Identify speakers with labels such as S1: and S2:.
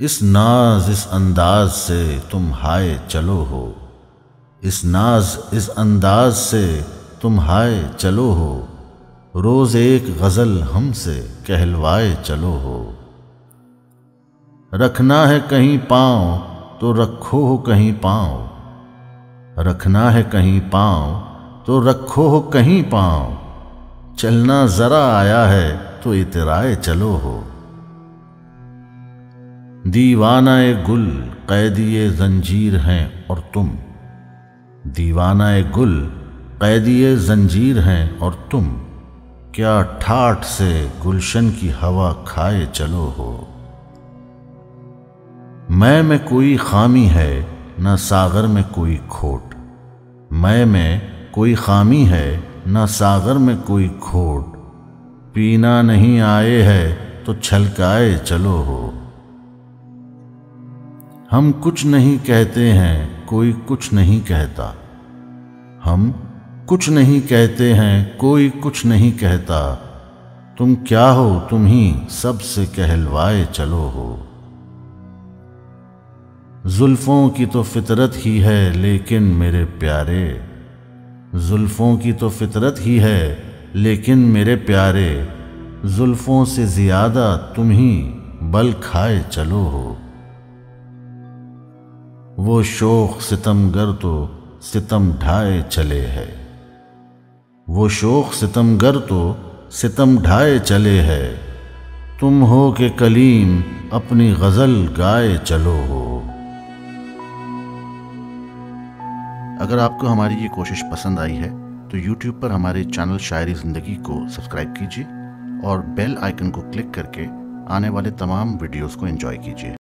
S1: इस नाज इस अंदाज से तुम हाय चलो हो। इस नाज इस अंदाज से तुम हाय चलो हो। रोज एक गज़ल हमसे कहलवाए चलो हो। रखना है कहीं पाँव तो रखो हो कहीं पाँव। रखना है कहीं पाँव तो रखो हो कहीं पाँव। चलना जरा आया है तो इतराए चलो हो। दीवाना गुल कैदिए जंजीर हैं और तुम। दीवाना गुल कैदिए जंजीर हैं और तुम। क्या ठाठ से गुलशन की हवा खाए चलो हो। मैं में कोई खामी है, न सागर में कोई खोट। मैं में कोई खामी है, न सागर में कोई खोट। पीना नहीं आए है तो छलकाए चलो हो। हम कुछ नहीं कहते हैं, कोई कुछ नहीं कहता। हम कुछ नहीं कहते हैं, कोई कुछ नहीं कहता। तुम क्या हो, तुम ही सबसे कहलवाए चलो हो। जुल्फों की तो फितरत ही है, लेकिन मेरे प्यारे। जुल्फों की तो फितरत ही है, लेकिन मेरे प्यारे। जुल्फों से ज़्यादा तुम ही बल खाए चलो हो। वो शोक सितमगर तो सितम ढाए चले है। वो शोक सितमगर तो सितम ढाए चले है। तुम हो के कलीम अपनी गज़ल गाए चलो हो।
S2: अगर आपको हमारी ये कोशिश पसंद आई है तो YouTube पर हमारे चैनल शायरी ज़िंदगी को सब्सक्राइब कीजिए और बेल आइकन को क्लिक करके आने वाले तमाम वीडियोस को एंजॉय कीजिए।